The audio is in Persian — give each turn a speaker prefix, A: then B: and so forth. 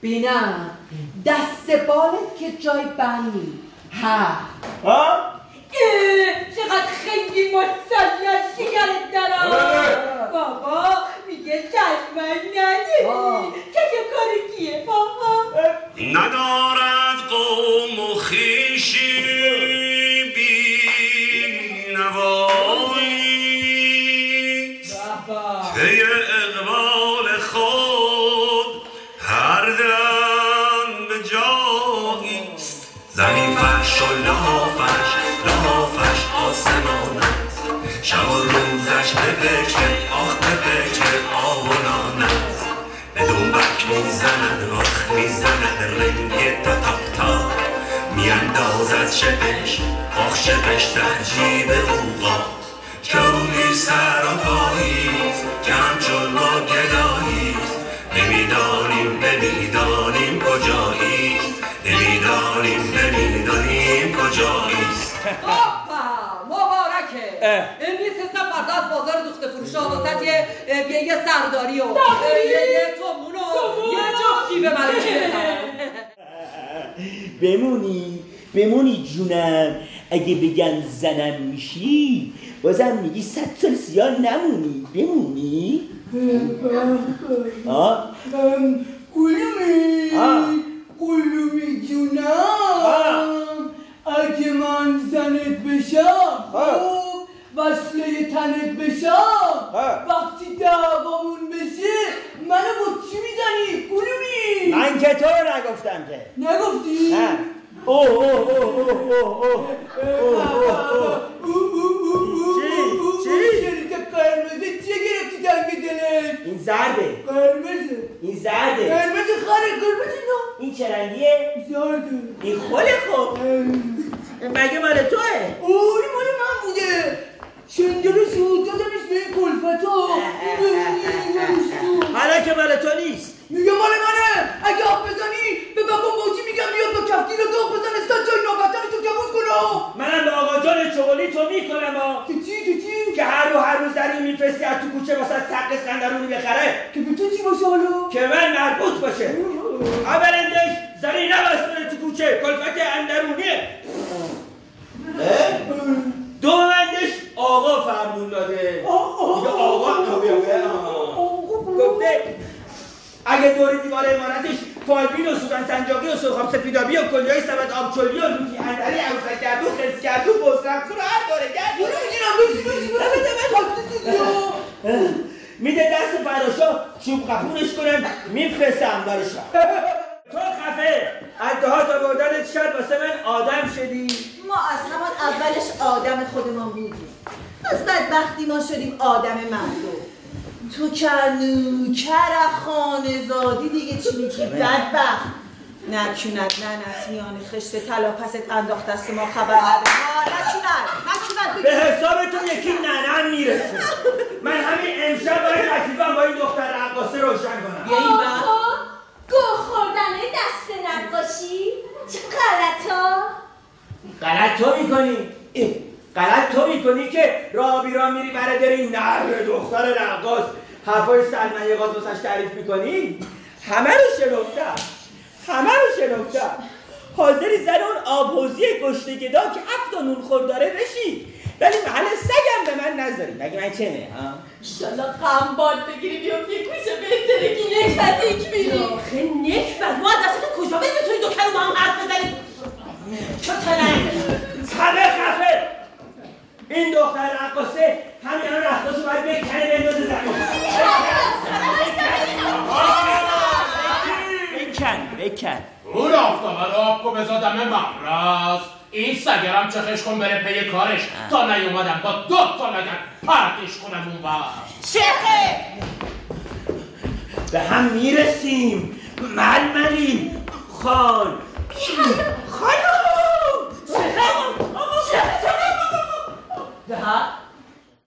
A: بینم. دست بالت که جای بند ها.
B: ها؟
C: چقدر خیلی مسلط شکرت دارم. بابا میگه چشمن نداری که کار کیه بابا؟
D: ندارد قوم و خیشی بی نوایی پی اقبال خود فرش و لحافش لحافش آسمان است. شب و روزش به فکر آخ به فکر آهنان است. به دنبک می‌زند آخ می‌زند رنگ تا تا تا میاندازد شپش آخ شپش در جیب اوقا
A: از بازار دوخت فروش واسط یه یه یه سرداری و یه یه تومون و یه جفتی به ملکه
B: بمونی بمونی جونم. اگه بگن زنم میشی بازم میگی صد سال سیاه نمونی. بمونی؟ آه
E: قلومی
B: آه.
E: قلومی جونم اگه من زنت بشم
B: آه.
E: خب تنت بشم. وقتی دعوامون بشه منو با چی می‌زنی قلومی
B: من که تو رو نگفتم که.
E: نگفتی؟
B: نه اوه اوه اوه اوه اوه اوه چی؟ چی؟
E: شریک قرمزه چیه گرفتی تنگ دلت؟
B: این زرده.
E: قرمزه
B: این زرده.
E: قرمز خره قرمز نه
B: این چه رنگیه
E: زرده.
B: این خله خوب. مگه مال توه
E: اوه این مال من بوده چنده رو شد دادمش به این کلفتا
B: حالا که مال تو نیست
E: میگه مال منه اگه آب بزنی به بابا موجی میگم بیاد با کفتی رو داغ بزنه ستا جای نابتن تو کبود کنم
B: منم به آقا جان چغلی تو می‌کنم ها
E: که چی که چی
B: که هر زنی میفرستی از تو کوچه واسه سق اسکندرونی بخره؟
E: که به تو چی باشه حالا؟
B: که من مربوط باشه. اولندش زنی نبست تو کوچه کلفت اندرونیه دومندش آقا فرمون داده. میگه آقا گفته اگه دور دیوار امارتش فالبین و سوگن سنجاقی و سرخاب سپیدابی و کلیای سبد آبچولی و لوتی اندری عروسک گردو قپونش کنن میفرستم برشا تو خفه. ادها تا بردنت شد واسه من آدم شدی.
C: ما از همان اولش آدم خودمان بودیم. از بدبختی ما شدیم آدم مردم. تو کرنوکر خانزادی دیگه چی میگی؟ بدبخت. نکوند ننت میان خشت طلا پست انداخت دست ما خبر نداره. نکوند نکوند
B: به حساب تو یکی ننم می‌رسه. من همین امشب باید تکلیفم با این دختر رقاصه روشن کنم
C: بیا این بر
F: گل خوردن دست نقاشی چه غلطا
B: غلط تو می‌کنی؟ اه، غلط تو می‌کنی که راه بیراه میری برای داری نر دختر رقاص. حرفای سلمن یه واسش تعریف می‌کنی؟ همه رو شنفتم همه رو شنفتم حاضری زن اون آبحوزی گشته گدا که هفت تا نون خور داره بشی. ولی محل سگم به من نذاری. مگه من چمه ها؟
C: ایشالله قنباد بگیری بیفتی کوشه بهتره که نکبتیک میری آخه نکبت؟ ما از دستتون کجا بریم؟ توی دو کلمه هم حرف بزنیم چطوره
B: همه خفه این رقاصه همین الان رقاصه باید بکنه بندازه زمین. بکن بکن
G: اون آفتابه رو آب کو بزا دم این سگرم چخش کن بره پی کارش. تا نیومدم با دو تا لگن پرتش کنم اون بر
C: چخه
B: به هم می‌رسیم. ململیم. خان.